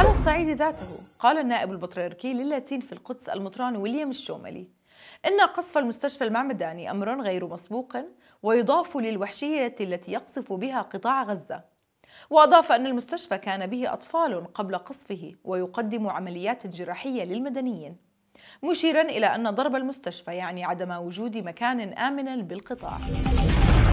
على الصعيد ذاته قال النائب البطريركي للاتين في القدس المطران ويليام الشوملي إن قصف المستشفى المعمداني أمر غير مسبوق ويضاف للوحشية التي يقصف بها قطاع غزة. وأضاف أن المستشفى كان به أطفال قبل قصفه ويقدم عمليات جراحية للمدنيين مشيرا إلى أن ضرب المستشفى يعني عدم وجود مكان آمن بالقطاع.